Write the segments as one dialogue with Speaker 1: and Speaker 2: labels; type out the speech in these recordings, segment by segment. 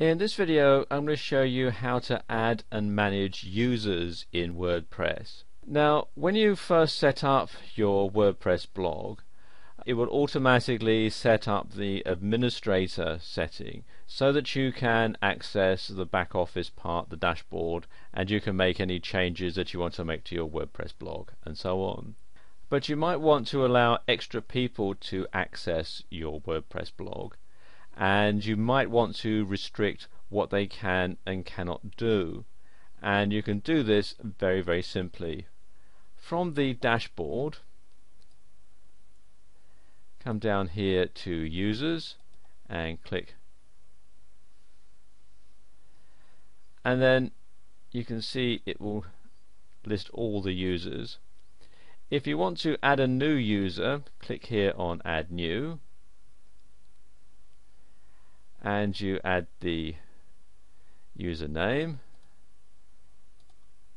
Speaker 1: In this video I'm going to show you how to add and manage users in WordPress. Now when you first set up your WordPress blog it will automatically set up the administrator setting so that you can access the back office part, the dashboard, and you can make any changes that you want to make to your WordPress blog and so on. But you might want to allow extra people to access your WordPress blog and you might want to restrict what they can and cannot do. And you can do this very very simply. From the dashboard come down here to users and click. And then you can see it will list all the users. If you want to add a new user click here on add new and you add the username.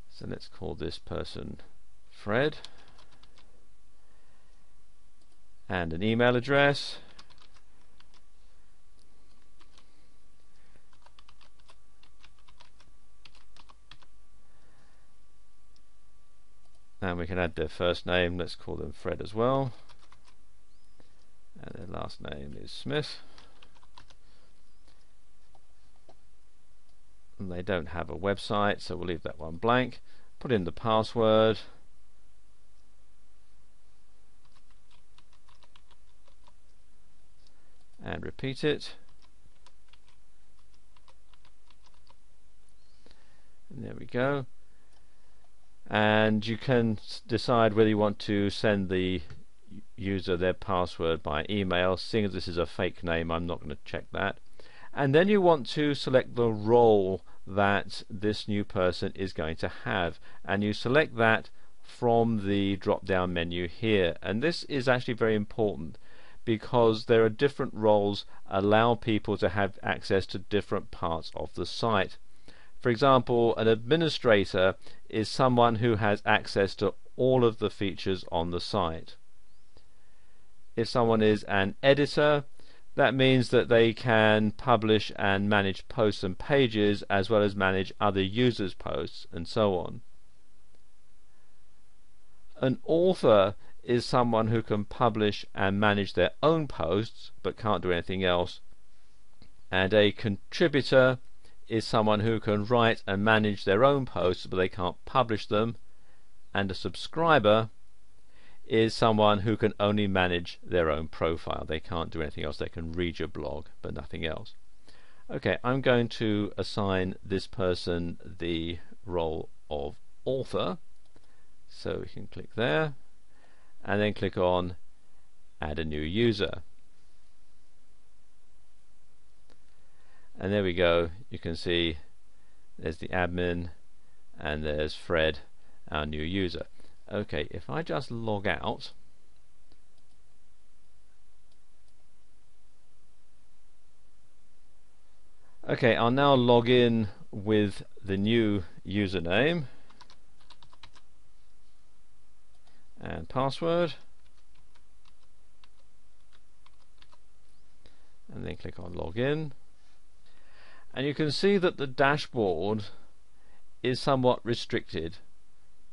Speaker 1: So let's call this person Fred. And an email address. And we can add their first name. Let's call them Fred as well. And their last name is Smith they don't have a website so we'll leave that one blank. Put in the password. And repeat it. And there we go. And you can decide whether you want to send the user their password by email seeing as this is a fake name I'm not going to check that. And then you want to select the role that this new person is going to have. And you select that from the drop down menu here. And this is actually very important because there are different roles allow people to have access to different parts of the site. For example an administrator is someone who has access to all of the features on the site. If someone is an editor that means that they can publish and manage posts and pages as well as manage other users' posts and so on. An author is someone who can publish and manage their own posts but can't do anything else. And a contributor is someone who can write and manage their own posts but they can't publish them. And a subscriber is someone who can only manage their own profile. They can't do anything else. They can read your blog, but nothing else. Okay, I'm going to assign this person the role of author. So we can click there and then click on add a new user. And there we go. You can see there's the admin and there's Fred, our new user. Okay, if I just log out Okay, I'll now log in with the new username and password and then click on login. And you can see that the dashboard is somewhat restricted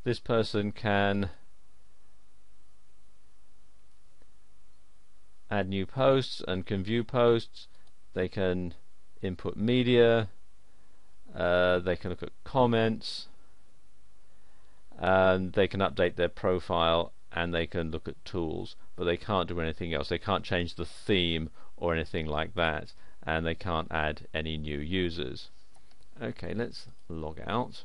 Speaker 1: this person can add new posts and can view posts. They can input media. Uh, they can look at comments. And they can update their profile and they can look at tools but they can't do anything else. They can't change the theme or anything like that and they can't add any new users. Okay let's log out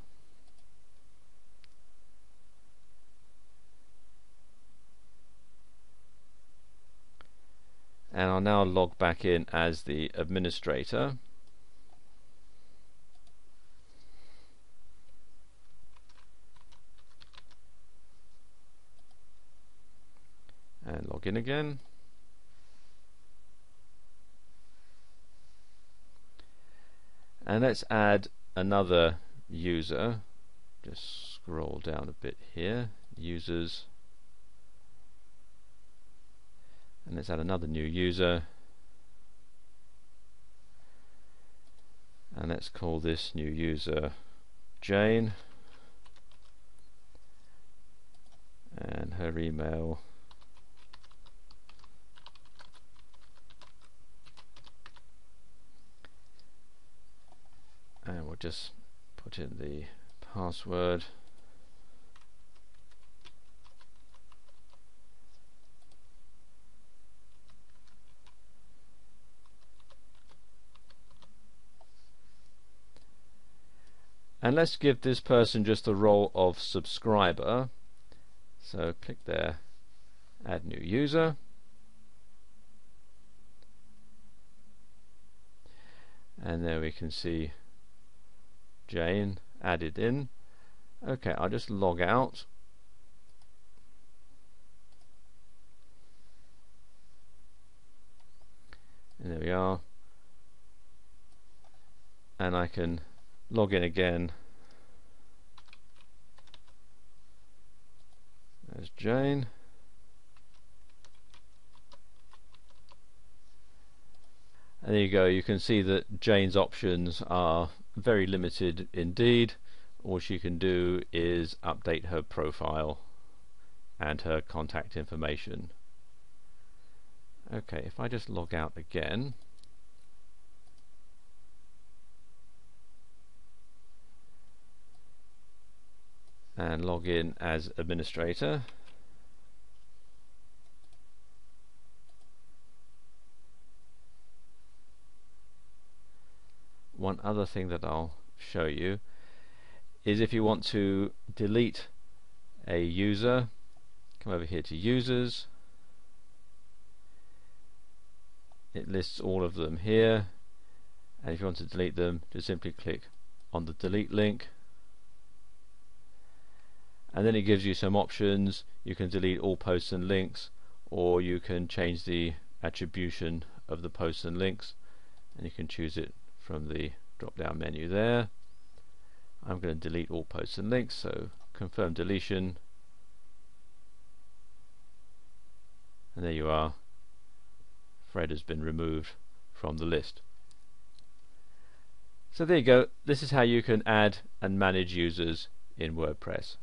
Speaker 1: and I'll now log back in as the administrator. And log in again. And let's add another user. Just scroll down a bit here. Users and let's add another new user. And let's call this new user Jane. And her email. And we'll just put in the password and let's give this person just the role of subscriber. So click there add new user. And there we can see Jane added in. Okay I'll just log out. And there we are. And I can log in again. There's Jane. And there you go. You can see that Jane's options are very limited indeed. All she can do is update her profile and her contact information. Okay if I just log out again and log in as administrator. One other thing that I'll show you is if you want to delete a user come over here to users. It lists all of them here. And if you want to delete them just simply click on the delete link and then it gives you some options. You can delete all posts and links or you can change the attribution of the posts and links and you can choose it from the drop down menu there. I'm going to delete all posts and links so confirm deletion. And there you are. Fred has been removed from the list. So there you go. This is how you can add and manage users in WordPress